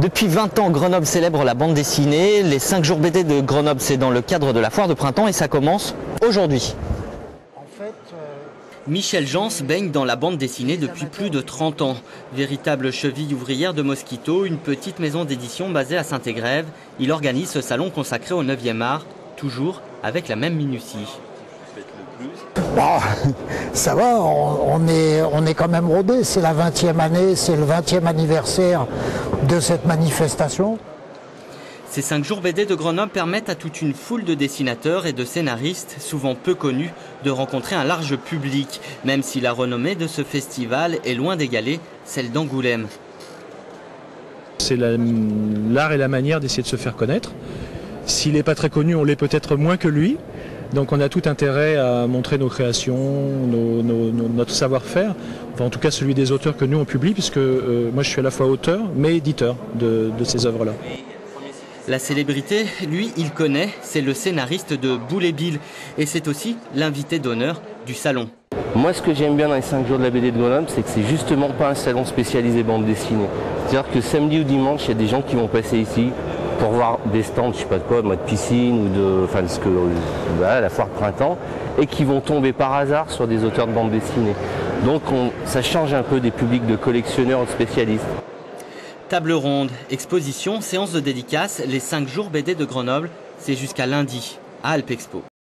Depuis 20 ans, Grenoble célèbre la bande dessinée. Les 5 jours BD de Grenoble, c'est dans le cadre de la foire de printemps et ça commence aujourd'hui. Michel Jans baigne dans la bande dessinée depuis plus de 30 ans. Véritable cheville ouvrière de Mosquito, une petite maison d'édition basée à Saint-Égrève, il organise ce salon consacré au 9e art, toujours avec la même minutie. Bah, ça va, on, est, on est quand même rodé. C'est la 20e année, c'est le 20e anniversaire de cette manifestation. Ces cinq jours BD de Grenoble permettent à toute une foule de dessinateurs et de scénaristes, souvent peu connus, de rencontrer un large public, même si la renommée de ce festival est loin d'égaler celle d'Angoulême. C'est l'art et la manière d'essayer de se faire connaître. S'il n'est pas très connu, on l'est peut-être moins que lui. Donc on a tout intérêt à montrer nos créations, notre savoir-faire, en tout cas celui des auteurs que nous on publie, puisque euh, moi je suis à la fois auteur mais éditeur de ces œuvres-là. La célébrité, lui, il connaît, c'est le scénariste de Boule Bill et c'est aussi l'invité d'honneur du salon. Moi, ce que j'aime bien dans les 5 jours de la BD de Grenoble, c'est que c'est justement pas un salon spécialisé bande dessinée. C'est-à-dire que samedi ou dimanche, il y a des gens qui vont passer ici pour voir des stands, je sais pas de quoi, de piscine ou de, enfin, ce que, la foire de printemps, et qui vont tomber par hasard sur des auteurs de bande dessinée. Donc, ça change un peu des publics de collectionneurs ou de spécialistes. Table ronde, exposition, séance de dédicace, les 5 jours BD de Grenoble, c'est jusqu'à lundi à Alpexpo.